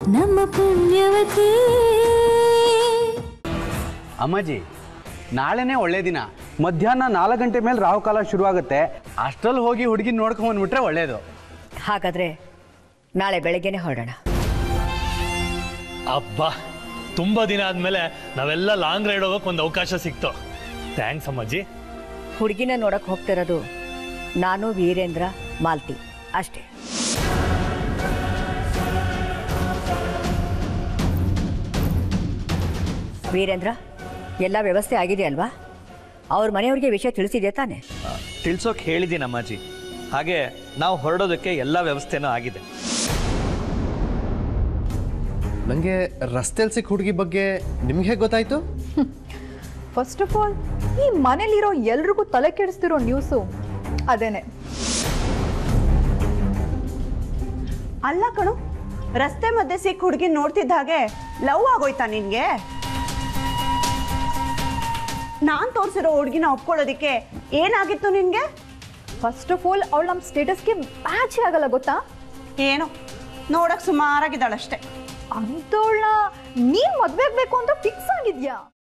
ನಮ್ಮ ಪುಣ್ಯವತಿ. ಅಮ್ಮಾಜಿ ನಾಳೆನೇ ಒಳ್ಳೆ ದಿನ. ಮಧ್ಯಾಹ್ನ ನಾಲ್ಕು ಗಂಟೆ ಮೇಲೆ ರಾಹುಕಾಲ ಶುರುವಾಗುತ್ತೆ. ಅಷ್ಟರಲ್ಲಿ ಹೋಗಿ ಹುಡುಗಿ ನೋಡ್ಕೊಂಡ್ ಬಂದ್ಬಿಟ್ರೆ ಒಳ್ಳೇದು. ಹಾಗಾದ್ರೆ ನಾಳೆ ಬೆಳಗ್ಗೆನೆ ಹೊರಡೋಣ. ಅಬ್ಬಾ ತುಂಬಾ ದಿನ ಆದ್ಮೇಲೆ ನಾವೆಲ್ಲ ಲಾಂಗ್ ರೈಡ್ ಹೋಗಕ್ ಒಂದು ಅವಕಾಶ ಸಿಕ್ತು. ಥ್ಯಾಂಕ್ಸ್ ಅಮ್ಮಾಜಿ. ಹುಡುಗಿನ ನೋಡಕ್ ಹೋಗ್ತಿರೋದು ನಾನು ವೀರೇಂದ್ರ ಮಾಲ್ತಿ ಅಷ್ಟೇ. ವೀರೇಂದ್ರ ಎಲ್ಲ ವ್ಯವಸ್ಥೆ ಆಗಿದೆ ಅಲ್ವಾ? ಅವ್ರ ಮನೆಯವ್ರಿಗೆ ವಿಷಯ ತಿಳಿಸಿದೆ ತಾನೆ? ತಿಳ್ಸೋಕೆ ಹೇಳಿದ್ದೀನಿ ಅಮ್ಮಾಜಿ. ಹಾಗೆ ನಾವು ಹೊರಡೋದಕ್ಕೆ ಎಲ್ಲ ವ್ಯವಸ್ಥೆನೂ ಆಗಿದೆ. ನನಗೆ ರಸ್ತೆಯಲ್ಲಿ ಸಿಕ್ಕ ಹುಡುಗಿ ಬಗ್ಗೆ ನಿಮ್ಗೆ ಹೇಗೆ ಗೊತ್ತಾಯ್ತು? ಫಸ್ಟ್ ಆಫ್ ಆಲ್ ಈ ಮನೇಲಿರೋ ಎಲ್ರಿಗೂ ತಲೆ ಕೆಡಿಸ್ತಿರೋ ನ್ಯೂಸು ಅದೇನೆ. ಅಲ್ಲ ಕಣು ರಸ್ತೆ ಮಧ್ಯೆ ಸಿಕ್ಕ ಹುಡುಗಿ ನೋಡ್ತಿದ್ದ ಹಾಗೆ ಲವ್ ಆಗೋಯ್ತಾ ನಿನ್ಗೆ? ನಾನ್ ತೋರಿಸಿರೋ ಹುಡುಗಿನ ಒಪ್ಕೊಳ್ಳೋದಕ್ಕೆ ಏನಾಗಿತ್ತು ನಿನಗೆ? ಫಸ್ಟ್ ಆಫ್ ಆಲ್ ಅವಳು ನಮ್ಮ ಸ್ಟೇಟಸ್ಗೆ ಮ್ಯಾಚ್ ಆಗಲ್ಲ ಗೊತ್ತಾ? ಏನೋ? ನೋಡಕ್ ಸುಮಾರಾಗಿದ್ದಾಳಷ್ಟೇ. ಅಂಥವಳನ್ನ ನೀನು ಮದ್ವೆ ಆಗ್ಬೇಕು ಅಂತ ಫಿಕ್ಸ್ ಆಗಿದ್ಯಾ?